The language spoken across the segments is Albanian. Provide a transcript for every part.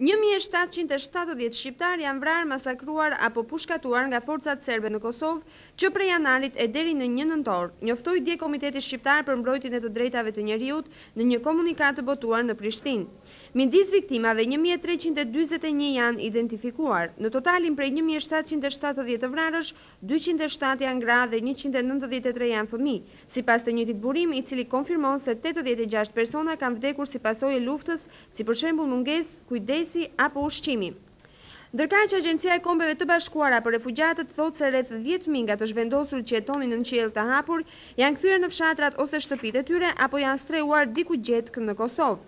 Një mijë e shtatëqind e shtatëdhjetë shqiptarë janë vrarë, masakruar apo pushkatuar nga forcat serbe në Kosovë që prej janarit e deri në një nëntor, njoftoi dje Komiteti Shqiptar për Mbrojtjen e të Drejtave të Njeriut në një komunikatë të botuar në Prishtinë. Midis viktimave, një mijë e treqind e dyzet e një janë identifikuar. Në totalin prej një mijë e shtatëqind e shtatëdhjetë të vrarësh, dyqind e shtatë janë gra dhe njëqind e nëntëdhjetë e tre janë fëmijë, sipas të njëjtit burim i cili konfirmon se tetëdhjetë e gjashtë persona kanë vdekur si pasojë e luftës si për shembull mungesë kujdesi apo ushqimi. Ndërkaq Agjencia e Kombeve të Bashkuara për Refugjatët thotë se rreth dhjetë mijë nga të zhvendosurit që jetonin nën qiell të hapur janë kthyer në fshatrat ose shtëpitë e tyre apo janë strehuar diku gjetkë në Kosovë.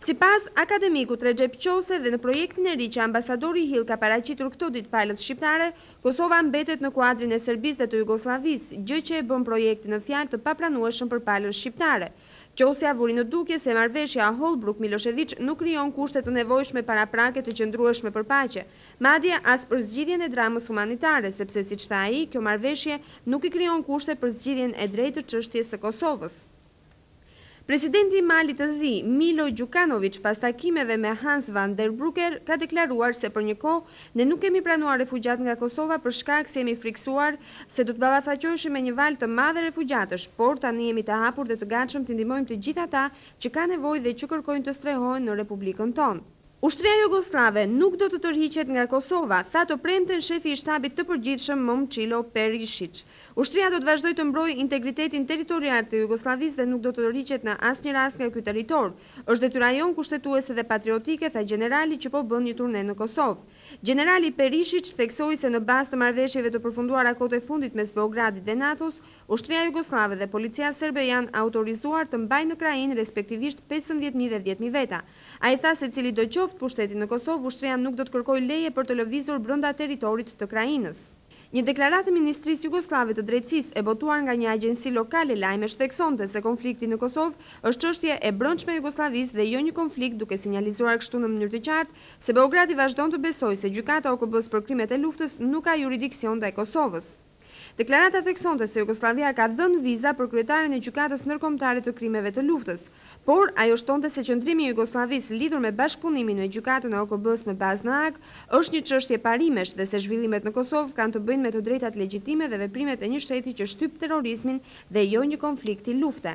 Sipas akademikut Rexhep Qosja edhe në projektin e ri që ambasadori Hill ka paraqitur këto ditë palës shqiptare, Kosova mbetet në kuadrin e Serbisë dhe të Jugosllavisë, gjë që e bën projektin në fjalë të papranueshëm për palën shqiptare. Qosja vuri në dukje se marrëveshja Holbruk-Milosheviç nuk krijon kushte të nevojshme paraprake të qëndrueshme për paqe, madje as për zgjidhjen e dramës humanitare, sepse siç tha ai, kjo marrëveshje nuk i krijon kushte për zgjidhjen e drejtë të çështjes së Kosovës. Presidenti i Malit të Zi, Milo Gjukanoviç pas takimeve me Hans van den Bruk ka deklaruar se për një kohë ne nuk kemi pranuar refugjatë nga Kosova për shkak se jemi frikësuar se do të ballafaqoheshim me një valë të madhe refugjatësh, por tani jemi të hapur dhe të gatshëm t'i ndihmojmë të gjithë ata që kanë nevojë dhe që kërkojnë të strehohen në Republikën tonë. Ushtria jugosllave nuk do të tërhiqet nga Kosova, tha të premten shefi i Shtabit të Përgjithshëm Momçilo Perishiç. Ushtria do të vazhdojë të mbrojë integritetin territorial të Jugosllavisë dhe nuk do të tërhiqet në asnjë rast nga ky territor. Është detyra jonë kushtetuese dhe patriotike, tha gjenerali që po bën një turne në Kosovë. Gjenerali Perishiç theksoi se në bazë të marrëveshjeve të përfunduara kohët e fundit mes Beogradit dhe NATO-s, ushtria jugosllave dhe policia serbe janë autorizuar të mbajnë në krahinë respektivisht pesëmbëdhjetë mijë dhe dhjetë mijë veta. Ai tha se cilido qoftë pushteti në Kosovë, ushtria nuk do të kërkojë leje për të lëvizur brenda territorit të krahinës. Një deklaratë e Ministrisë jugosllave të Drejtësisë, e botuar nga një agjenci lokale lajmesh theksonte se konflikti në Kosovë është çështje e brendshme e Jugosllavisë dhe jo një konflikt duke sinjalizuar kështu në mënyrë të qartë se Beogradi vazhdon të besojë se Gjykata e OKB-së për krimet e luftës nuk ka juridiksion ndaj Kosovës. Deklarata theksonte se Jugosllavia ka dhënë viza për kryetarin e Gjykatës Ndërkombëtare të Krimeve të Luftës. Por, ajo shtonte se qëndrimi i Jugosllavisë lidhur me bashkëpunimin me Gjykatën e OKB-së me bazë në Hagë është një çështje parimesh dhe se zhvillimet në Kosovë kanë të bëjnë me të drejtat legjitime dhe veprimet e një shteti që shtyp terrorizmin dhe jo një konflikti lufte.